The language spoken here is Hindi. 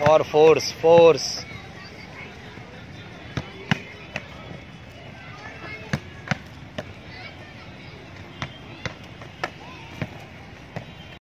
और फोर्स फोर्स।